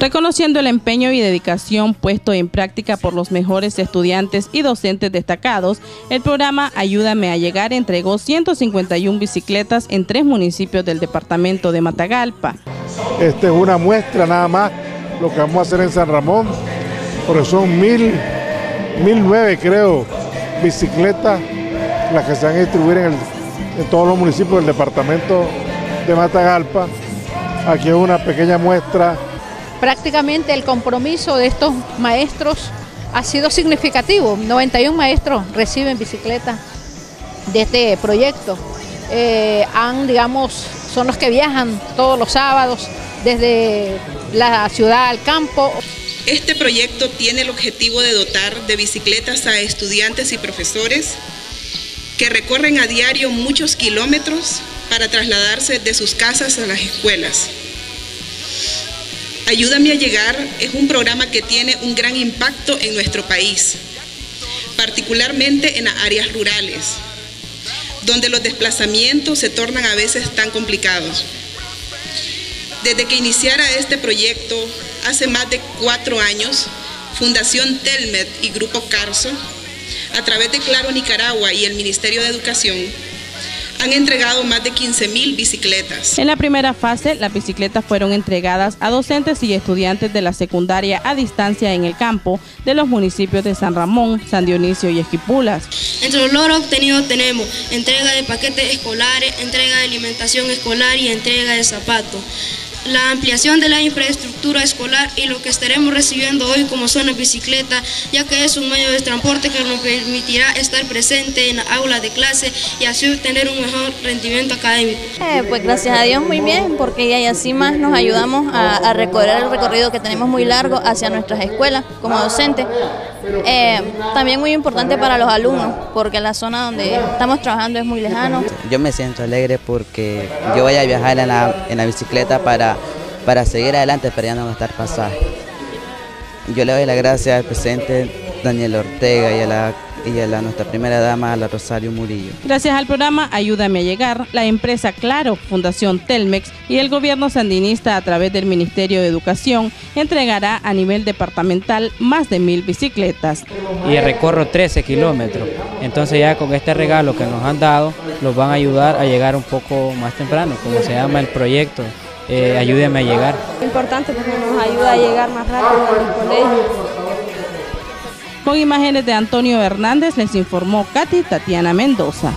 Reconociendo el empeño y dedicación puesto en práctica por los mejores estudiantes y docentes destacados, el programa Ayúdame a Llegar entregó 151 bicicletas en tres municipios del departamento de Matagalpa. Esta es una muestra nada más lo que vamos a hacer en San Ramón, porque son mil, mil nueve creo bicicletas las que se van a distribuir en, en todos los municipios del departamento de Matagalpa. Aquí es una pequeña muestra prácticamente el compromiso de estos maestros ha sido significativo. 91 maestros reciben bicicleta de este proyecto. Eh, son los que viajan todos los sábados desde la ciudad al campo. Este proyecto tiene el objetivo de dotar de bicicletas a estudiantes y profesores que recorren a diario muchos kilómetros para trasladarse de sus casas a las escuelas. Ayúdame a llegar es un programa que tiene un gran impacto en nuestro país, particularmente en las áreas rurales, donde los desplazamientos se tornan a veces tan complicados. Desde que iniciara este proyecto, hace más de cuatro años, Fundación Telmet y Grupo Carso, a través de Claro Nicaragua y el Ministerio de Educación, han entregado más de 15 mil bicicletas. En la primera fase, las bicicletas fueron entregadas a docentes y estudiantes de la secundaria a distancia en el campo de los municipios de San Ramón, San Dionisio y Esquipulas. Entre los logros obtenidos tenemos entrega de paquetes escolares, entrega de alimentación escolar y entrega de zapatos la ampliación de la infraestructura escolar y lo que estaremos recibiendo hoy como son las bicicletas, ya que es un medio de transporte que nos permitirá estar presente en la aula de clase y así obtener un mejor rendimiento académico. Eh, pues gracias a Dios muy bien, porque y así más nos ayudamos a, recorrer el recorrido que tenemos muy largo hacia nuestras escuelas como docentes. Eh, también muy importante para los alumnos, porque la zona donde estamos trabajando es muy lejano. Yo me siento alegre porque yo voy a viajar en la, en la bicicleta para, para seguir adelante, pero ya no gastar pasaje. Yo le doy las gracias al presidente Daniel Ortega y a la y a la, nuestra primera dama, a la Rosario Murillo. Gracias al programa Ayúdame a Llegar, la empresa Claro, Fundación Telmex y el gobierno sandinista a través del Ministerio de Educación entregará a nivel departamental más de mil bicicletas. Y recorro 13 kilómetros. Entonces ya con este regalo que nos han dado, los van a ayudar a llegar un poco más temprano, como se llama el proyecto. Eh, ayúdeme a llegar. Importante porque nos ayuda a llegar más rápido a los colegios. Con imágenes de Antonio Hernández les informó Katy Tatiana Mendoza.